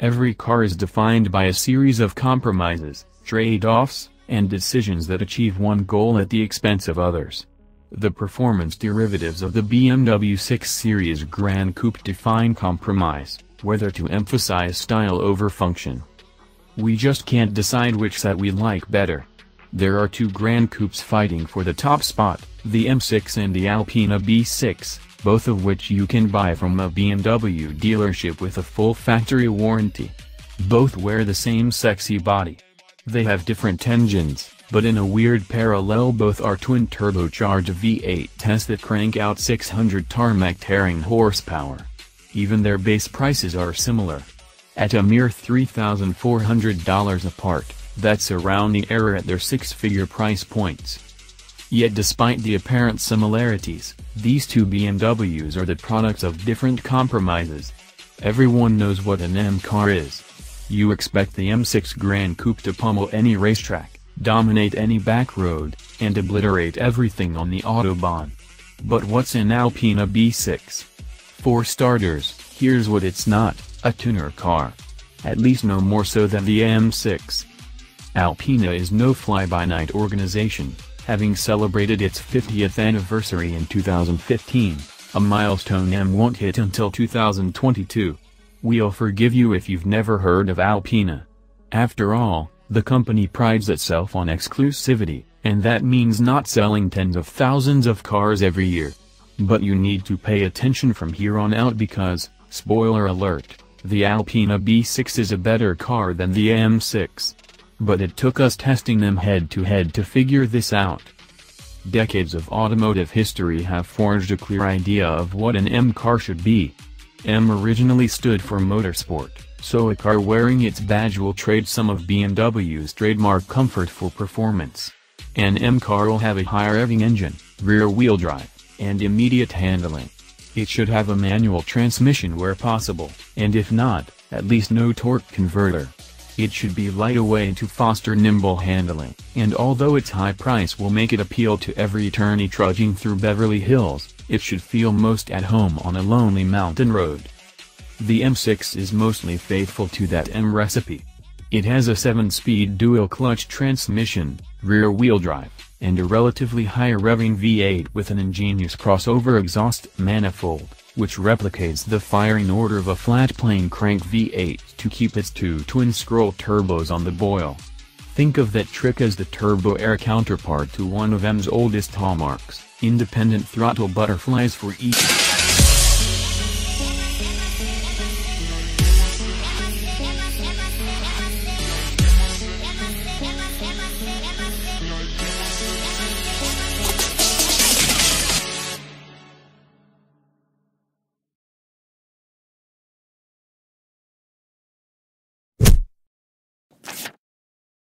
Every car is defined by a series of compromises, trade-offs, and decisions that achieve one goal at the expense of others. The performance derivatives of the BMW 6 Series Gran Coupe define compromise, whether to emphasize style over function. We just can't decide which set we like better. There are two Gran Coupes fighting for the top spot, the M6 and the Alpina B6, both of which you can buy from a BMW dealership with a full factory warranty. Both wear the same sexy body. They have different engines, but in a weird parallel both are twin-turbocharged V8s that crank out 600 tarmac-tearing horsepower. Even their base prices are similar. At a mere $3,400 apart, that's around the error at their six-figure price points. Yet despite the apparent similarities, these two BMWs are the products of different compromises. Everyone knows what an M car is. You expect the M6 Gran Coupe to pummel any racetrack, dominate any back road, and obliterate everything on the Autobahn. But what's an Alpina B6? For starters, here's what it's not, a tuner car. At least no more so than the M6. Alpina is no fly-by-night organization, having celebrated its 50th anniversary in 2015, a milestone M won't hit until 2022. We'll forgive you if you've never heard of Alpina. After all, the company prides itself on exclusivity, and that means not selling tens of thousands of cars every year. But you need to pay attention from here on out because, spoiler alert, the Alpina B6 is a better car than the M6. But it took us testing them head to head to figure this out. Decades of automotive history have forged a clear idea of what an M car should be. M originally stood for motorsport, so a car wearing its badge will trade some of BMW's trademark comfort for performance. An M car will have a high-revving engine, rear-wheel drive, and immediate handling. It should have a manual transmission where possible, and if not, at least no torque converter. It should be lightweight to foster nimble handling, and although its high price will make it appeal to every attorney trudging through Beverly Hills, it should feel most at home on a lonely mountain road. The M6 is mostly faithful to that M recipe. It has a 7-speed dual-clutch transmission, rear-wheel drive, and a relatively high-revving V8 with an ingenious crossover exhaust manifold which replicates the firing order of a flat-plane crank V8 to keep its two twin-scroll turbos on the boil. Think of that trick as the turbo air counterpart to one of M's oldest hallmarks, independent throttle butterflies for each.